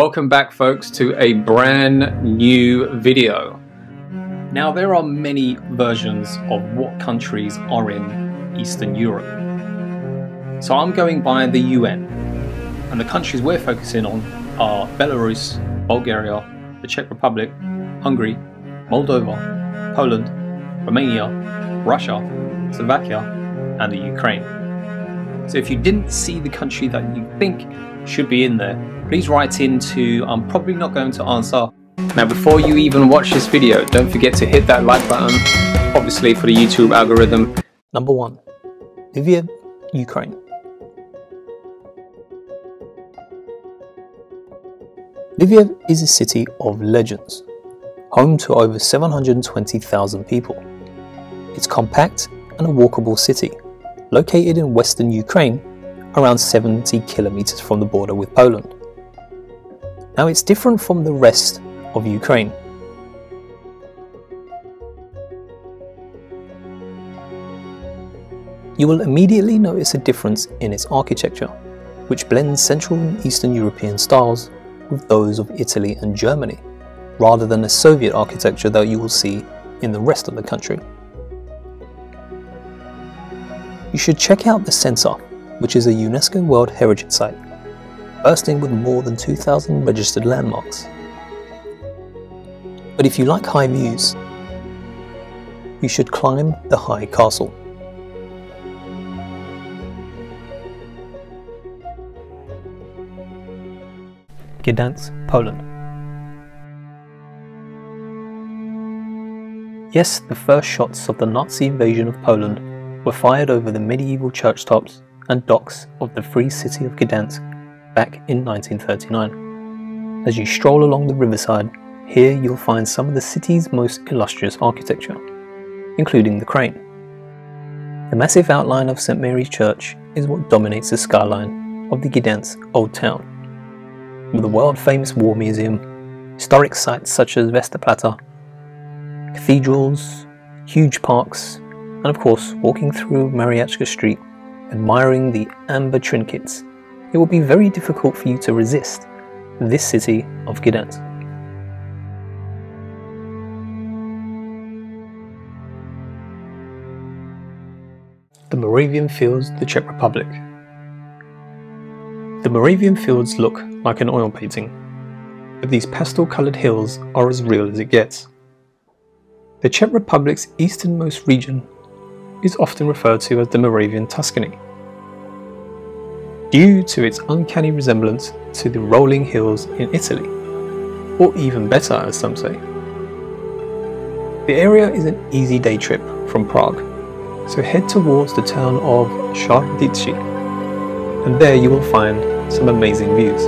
Welcome back folks to a brand new video. Now there are many versions of what countries are in Eastern Europe. So I'm going by the UN and the countries we're focusing on are Belarus, Bulgaria, the Czech Republic, Hungary, Moldova, Poland, Romania, Russia, Slovakia and the Ukraine. So if you didn't see the country that you think should be in there, please write into I'm probably not going to answer. Now before you even watch this video, don't forget to hit that like button, obviously for the YouTube algorithm. Number 1. Lviv, Ukraine. Lviv is a city of legends, home to over 720,000 people. It's compact and a walkable city, located in western Ukraine, around 70 kilometers from the border with Poland. Now it's different from the rest of Ukraine. You will immediately notice a difference in its architecture, which blends Central and Eastern European styles with those of Italy and Germany, rather than the Soviet architecture that you will see in the rest of the country. You should check out the Center, which is a UNESCO World Heritage Site, bursting with more than 2,000 registered landmarks. But if you like high views, you should climb the High Castle. Gdansk, Poland. Yes, the first shots of the Nazi invasion of Poland were fired over the medieval church tops and docks of the free city of Gdansk back in 1939. As you stroll along the riverside, here you'll find some of the city's most illustrious architecture, including the crane. The massive outline of St Mary's Church is what dominates the skyline of the Gdansk Old Town, with the world-famous War Museum, historic sites such as Westerplatte, cathedrals, huge parks, and of course walking through Mariacka Street, admiring the amber trinkets, it will be very difficult for you to resist this city of Gdansk. The Moravian Fields, the Czech Republic. The Moravian Fields look like an oil painting, but these pastel coloured hills are as real as it gets. The Czech Republic's easternmost region is often referred to as the Moravian Tuscany, due to its uncanny resemblance to the rolling hills in Italy, or even better as some say. The area is an easy day trip from Prague, so head towards the town of Chártychy, and there you will find some amazing views.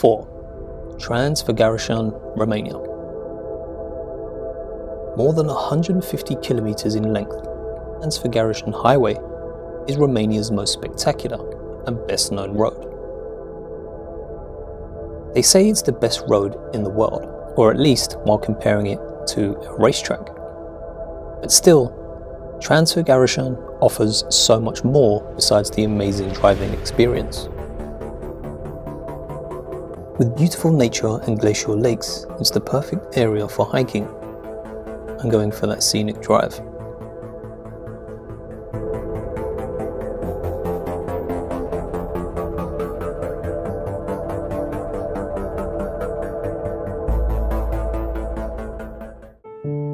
4. Transfăgărășan, Romania. More than 150 kilometers in length, Transfăgărășan Highway is Romania's most spectacular and best known road. They say it's the best road in the world, or at least while comparing it to a racetrack. But still, Transfăgărășan offers so much more besides the amazing driving experience. With beautiful nature and glacial lakes, it's the perfect area for hiking and going for that scenic drive.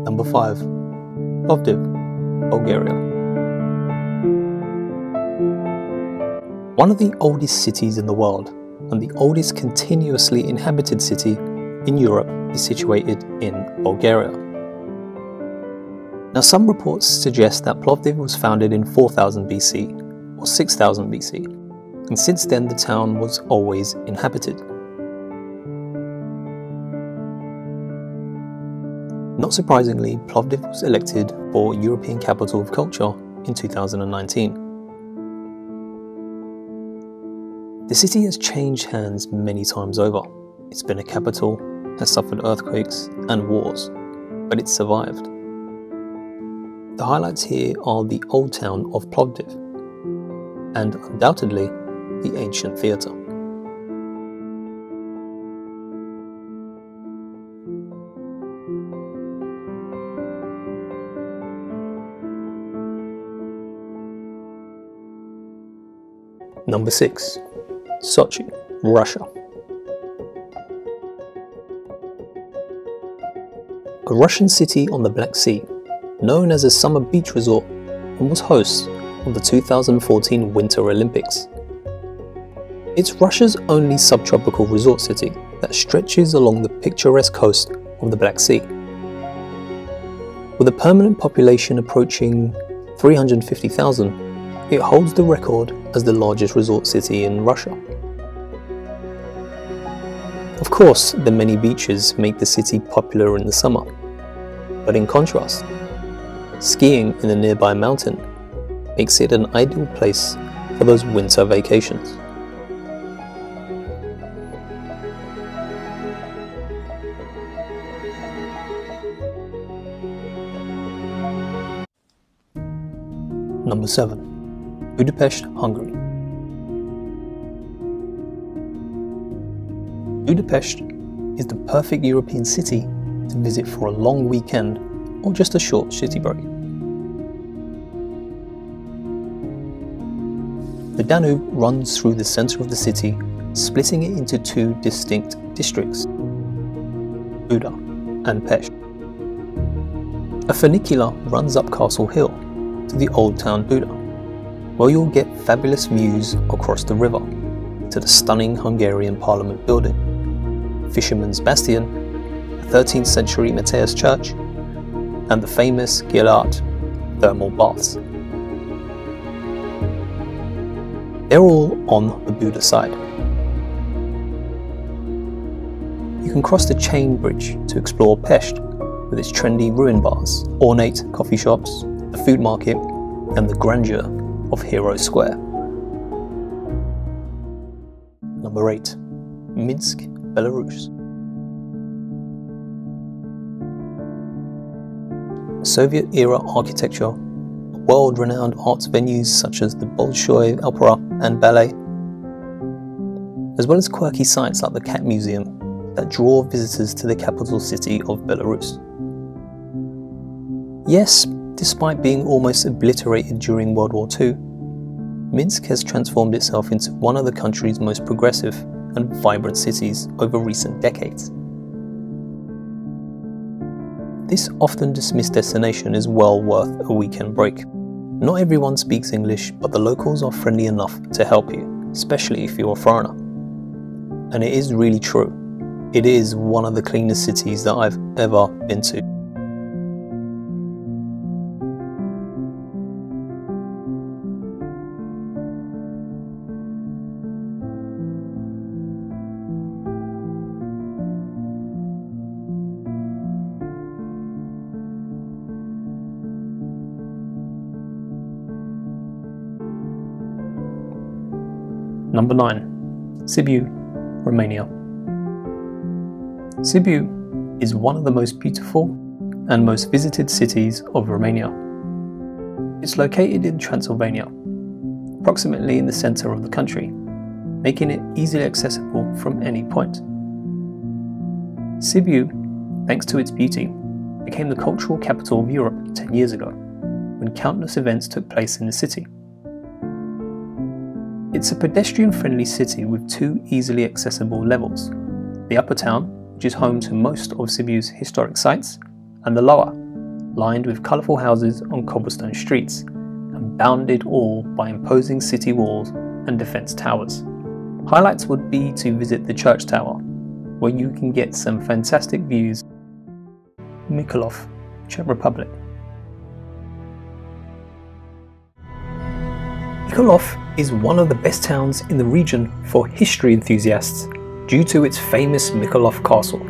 Number 5. Plovdiv, Bulgaria. One of the oldest cities in the world and the oldest continuously inhabited city in Europe is situated in Bulgaria. Now some reports suggest that Plovdiv was founded in 4000 BC or 6000 BC and since then the town was always inhabited. Not surprisingly, Plovdiv was elected for European Capital of Culture in 2019. The city has changed hands many times over. It's been a capital, has suffered earthquakes and wars, but it's survived. The highlights here are the old town of Plovdiv and undoubtedly the ancient theatre. Number 6. Sochi, Russia. A Russian city on the Black Sea, known as a summer beach resort and was host of the 2014 Winter Olympics. It's Russia's only subtropical resort city that stretches along the picturesque coast of the Black Sea. With a permanent population approaching 350,000, it holds the record as the largest resort city in Russia. Of course, the many beaches make the city popular in the summer, but in contrast, skiing in a nearby mountain makes it an ideal place for those winter vacations. Number 7. Budapest, Hungary. Budapest is the perfect European city to visit for a long weekend or just a short city break. The Danube runs through the centre of the city, splitting it into two distinct districts, Buda and Pest. A funicular runs up Castle Hill to the old town Buda where you'll get fabulous views across the river to the stunning Hungarian Parliament building, Fisherman's Bastion, the 13th century Matthias Church, and the famous Gellert thermal baths. They're all on the Buda side. You can cross the chain bridge to explore Pest with its trendy ruin bars, ornate coffee shops, the food market, and the grandeur of Hero Square. Number 8. Minsk, Belarus. Soviet era architecture, world renowned arts venues such as the Bolshoi Opera and Ballet, as well as quirky sites like the Cat Museum that draw visitors to the capital city of Belarus. Yes, Despite being almost obliterated during World War II, Minsk has transformed itself into one of the country's most progressive and vibrant cities over recent decades. This often dismissed destination is well worth a weekend break. Not everyone speaks English, but the locals are friendly enough to help you, especially if you're a foreigner. And it is really true. It is one of the cleanest cities that I've ever been to. Number 9. Sibiu, Romania. Sibiu is one of the most beautiful and most visited cities of Romania. It's located in Transylvania, approximately in the centre of the country, making it easily accessible from any point. Sibiu, thanks to its beauty, became the cultural capital of Europe 10 years ago, when countless events took place in the city. It's a pedestrian friendly city with two easily accessible levels the upper town, which is home to most of Sibiu's historic sites, and the lower, lined with colourful houses on cobblestone streets, and bounded all by imposing city walls and defence towers. Highlights would be to visit the church tower, where you can get some fantastic views. Mikulov, Czech Republic. Mikulov is one of the best towns in the region for history enthusiasts due to its famous Mikulov Castle.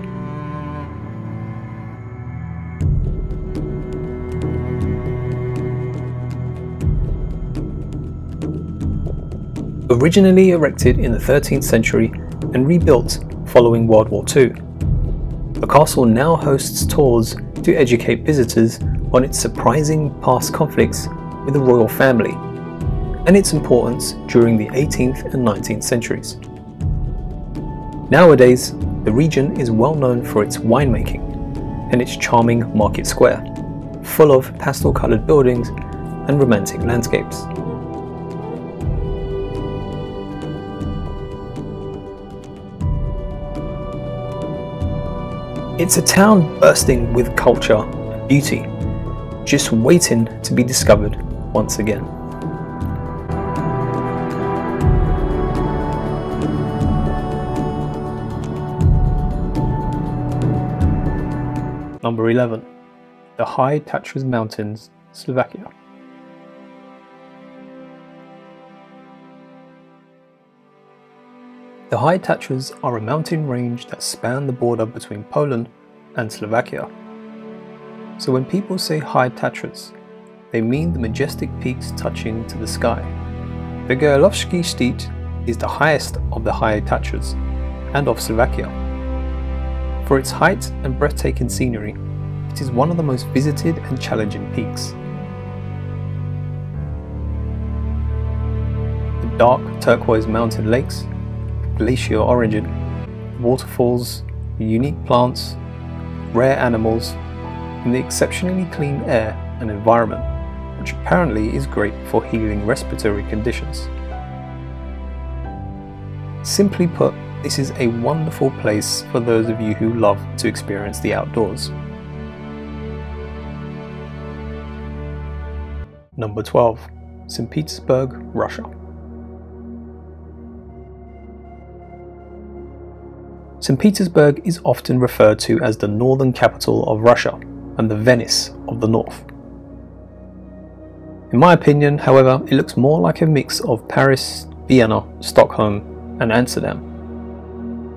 Originally erected in the 13th century and rebuilt following World War II, the castle now hosts tours to educate visitors on its surprising past conflicts with the royal family and its importance during the 18th and 19th centuries. Nowadays, the region is well known for its winemaking and its charming market square, full of pastel coloured buildings and romantic landscapes. It's a town bursting with culture and beauty, just waiting to be discovered once again. Number 11. The High Tatras Mountains, Slovakia. The High Tatras are a mountain range that span the border between Poland and Slovakia. So when people say High Tatras, they mean the majestic peaks touching to the sky. The Gorlički Štít is the highest of the High Tatras and of Slovakia. For its height and breathtaking scenery, it is one of the most visited and challenging peaks. The dark turquoise mountain lakes glacial origin, waterfalls, unique plants, rare animals, and the exceptionally clean air and environment, which apparently is great for healing respiratory conditions. Simply put, this is a wonderful place for those of you who love to experience the outdoors. Number 12. St. Petersburg, Russia. St. Petersburg is often referred to as the northern capital of Russia and the Venice of the north. In my opinion, however, it looks more like a mix of Paris, Vienna, Stockholm, and Amsterdam,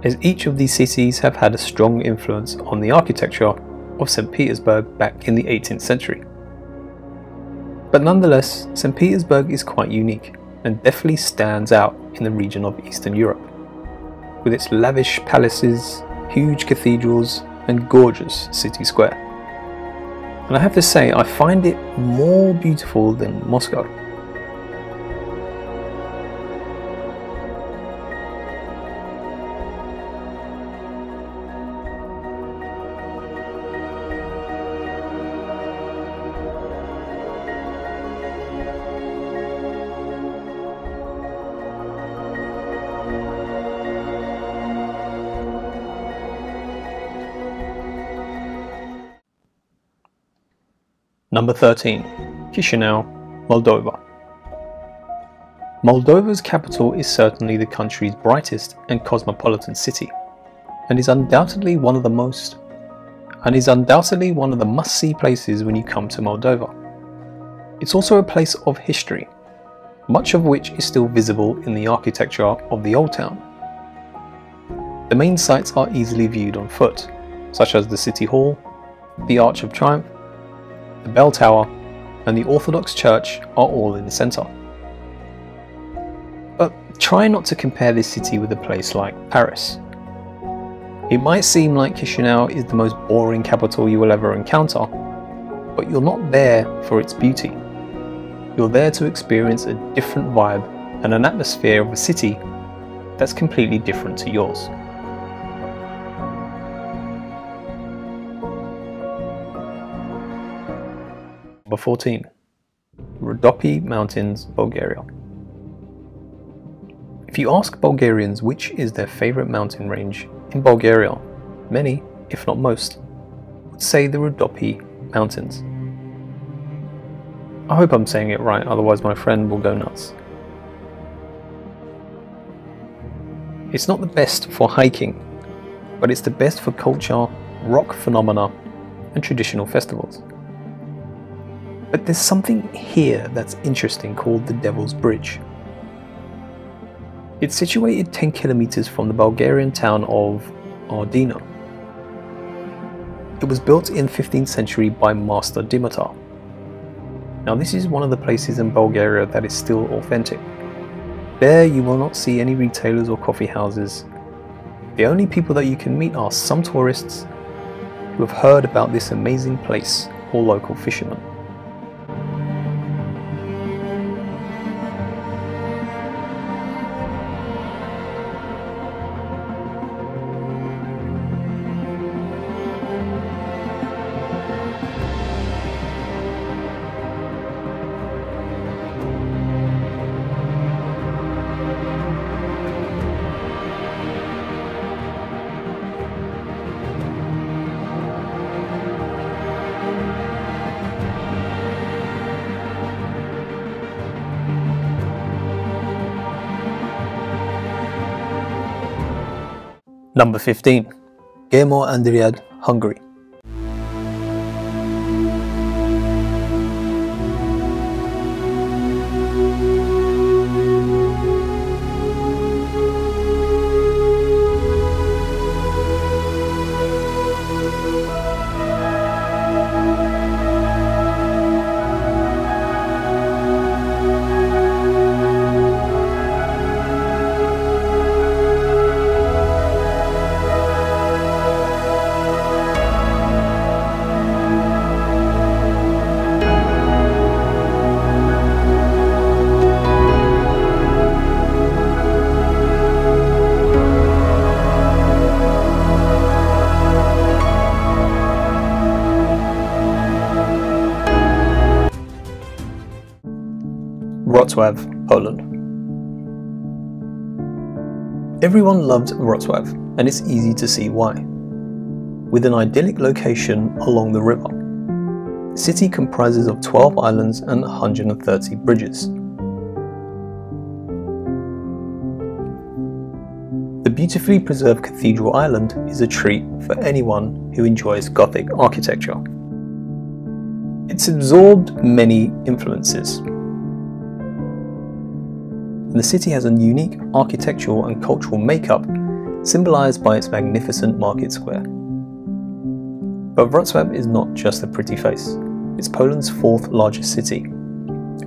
as each of these cities have had a strong influence on the architecture of St. Petersburg back in the 18th century. But nonetheless, St. Petersburg is quite unique and definitely stands out in the region of Eastern Europe with its lavish palaces, huge cathedrals, and gorgeous city square. And I have to say, I find it more beautiful than Moscow. Number 13. Chisinau, Moldova. Moldova's capital is certainly the country's brightest and cosmopolitan city, and is undoubtedly one of the most and is undoubtedly one of the must-see places when you come to Moldova. It's also a place of history, much of which is still visible in the architecture of the old town. The main sites are easily viewed on foot, such as the City Hall, the Arch of Triumph, the bell tower, and the Orthodox Church are all in the centre. But try not to compare this city with a place like Paris. It might seem like Chisinau is the most boring capital you will ever encounter, but you're not there for its beauty. You're there to experience a different vibe and an atmosphere of a city that's completely different to yours. Number 14. Rodopi Mountains, Bulgaria. If you ask Bulgarians which is their favorite mountain range in Bulgaria, many, if not most, would say the Rodopi Mountains. I hope I'm saying it right, otherwise my friend will go nuts. It's not the best for hiking, but it's the best for culture, rock phenomena, and traditional festivals. But there's something here that's interesting called the Devil's Bridge. It's situated 10 kilometers from the Bulgarian town of Ardino. It was built in 15th century by Master Dimitar. Now this is one of the places in Bulgaria that is still authentic. There you will not see any retailers or coffee houses. The only people that you can meet are some tourists who have heard about this amazing place or local fishermen. Number 15. Gemo Andriad, Hungary. Wrocław, Poland. Everyone loved Wrocław, and it's easy to see why. With an idyllic location along the river, the city comprises of 12 islands and 130 bridges. The beautifully preserved Cathedral Island is a treat for anyone who enjoys Gothic architecture. It's absorbed many influences, the city has a unique architectural and cultural makeup symbolized by its magnificent market square. But Wrocław is not just a pretty face. It's Poland's fourth largest city,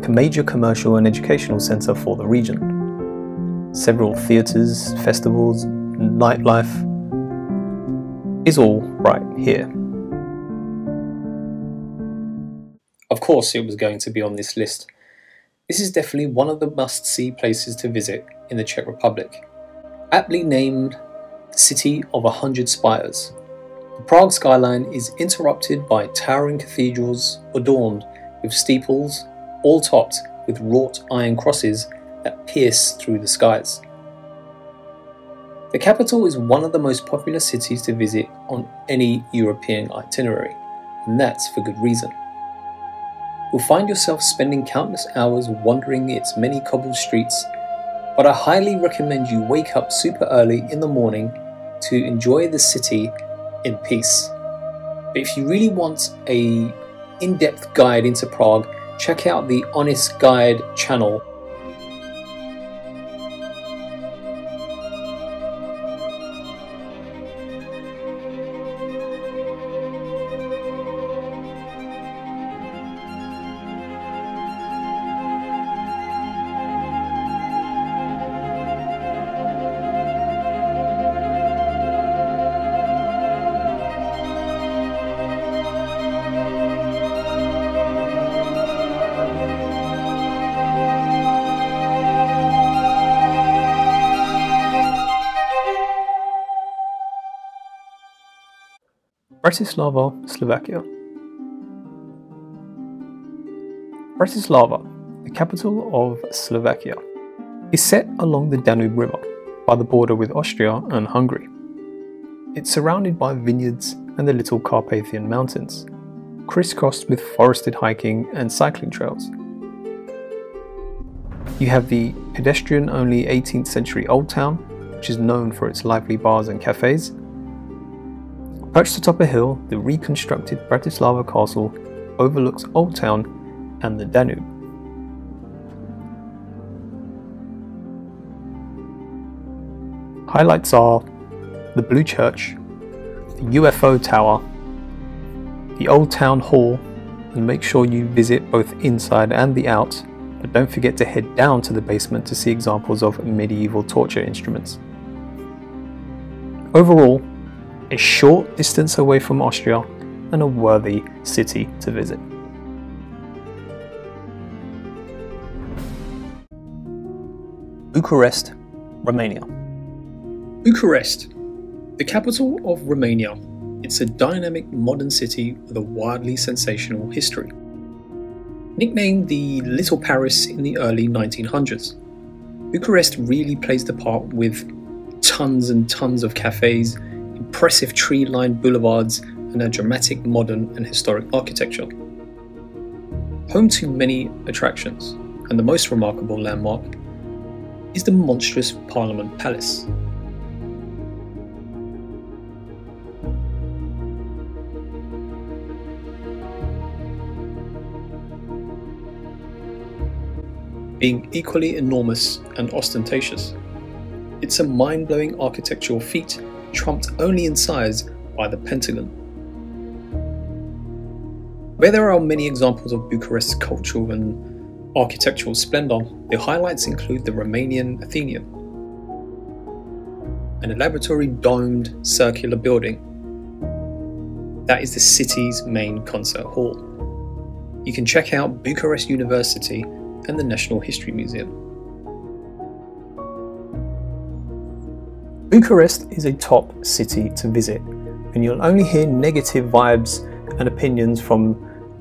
a major commercial and educational center for the region. Several theaters, festivals, nightlife is all right here. Of course, it was going to be on this list this is definitely one of the must see places to visit in the Czech Republic. Aptly named City of a Hundred Spires, the Prague skyline is interrupted by towering cathedrals adorned with steeples, all topped with wrought iron crosses that pierce through the skies. The capital is one of the most popular cities to visit on any European itinerary, and that's for good reason. You'll find yourself spending countless hours wandering its many cobbled streets, but I highly recommend you wake up super early in the morning to enjoy the city in peace. But if you really want a in-depth guide into Prague, check out the Honest Guide channel Bratislava, Slovakia. Bratislava, the capital of Slovakia, is set along the Danube River by the border with Austria and Hungary. It's surrounded by vineyards and the Little Carpathian Mountains, crisscrossed with forested hiking and cycling trails. You have the pedestrian only 18th century Old Town, which is known for its lively bars and cafes. Perched atop a hill, the reconstructed Bratislava castle overlooks Old Town and the Danube. Highlights are the Blue Church, the UFO Tower, the Old Town Hall, and make sure you visit both inside and the out, but don't forget to head down to the basement to see examples of medieval torture instruments. Overall, a short distance away from Austria and a worthy city to visit. Bucharest, Romania. Bucharest, the capital of Romania. It's a dynamic modern city with a wildly sensational history. Nicknamed the Little Paris in the early 1900s, Bucharest really plays the part with tons and tons of cafes, impressive tree lined boulevards, and a dramatic modern and historic architecture. Home to many attractions, and the most remarkable landmark is the monstrous Parliament Palace. Being equally enormous and ostentatious, it's a mind blowing architectural feat trumped only in size by the Pentagon. Where there are many examples of Bucharest's cultural and architectural splendour, the highlights include the Romanian Athenaeum, an elaboratory domed circular building that is the city's main concert hall. You can check out Bucharest University and the National History Museum. Bucharest is a top city to visit, and you'll only hear negative vibes and opinions from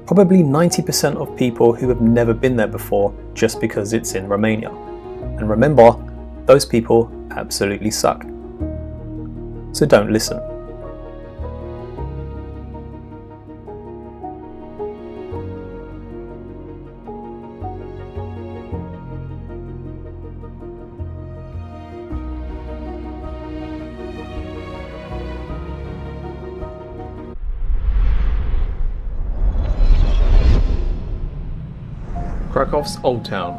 probably 90% of people who have never been there before just because it's in Romania. And remember, those people absolutely suck. So don't listen. Krakow's Old Town.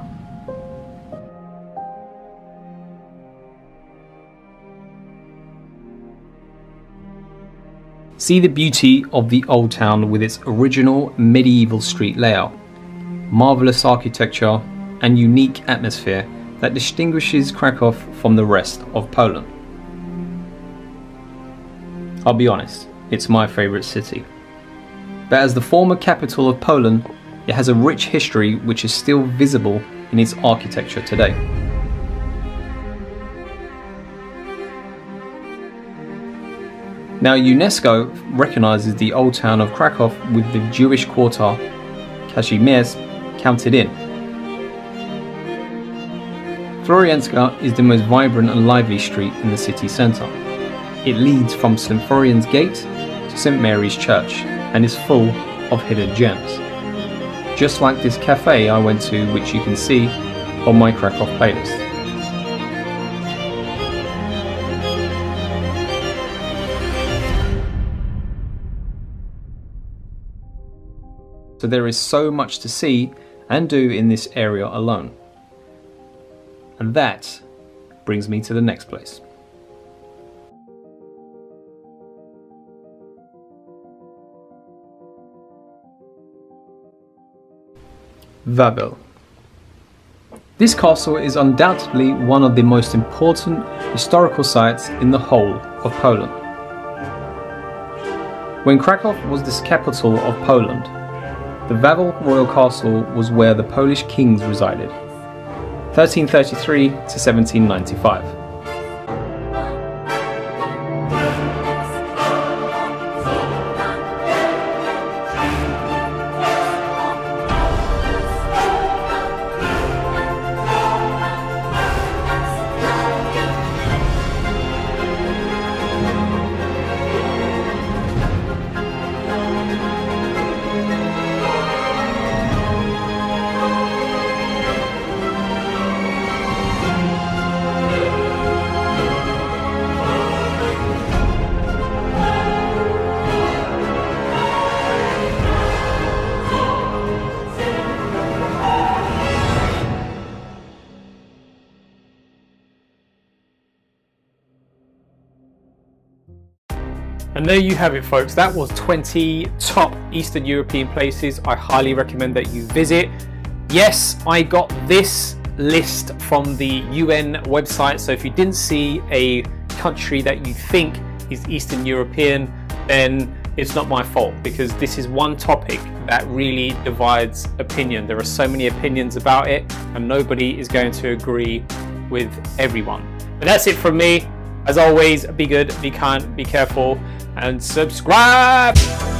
See the beauty of the Old Town with its original medieval street layout, marvellous architecture, and unique atmosphere that distinguishes Krakow from the rest of Poland. I'll be honest, it's my favourite city. But as the former capital of Poland, it has a rich history which is still visible in its architecture today. Now UNESCO recognizes the old town of Krakow with the Jewish quarter Kazimierz counted in. Florianska is the most vibrant and lively street in the city centre. It leads from St Florian's Gate to St Mary's Church and is full of hidden gems just like this cafe I went to which you can see on my Krakow playlist. So there is so much to see and do in this area alone. And that brings me to the next place. Wawel. This castle is undoubtedly one of the most important historical sites in the whole of Poland. When Krakow was the capital of Poland, the Wawel royal castle was where the Polish kings resided, 1333 to 1795. And there you have it, folks. That was 20 top Eastern European places I highly recommend that you visit. Yes, I got this list from the UN website. So if you didn't see a country that you think is Eastern European, then it's not my fault because this is one topic that really divides opinion. There are so many opinions about it, and nobody is going to agree with everyone. But that's it from me. As always, be good, be kind, be careful, and subscribe!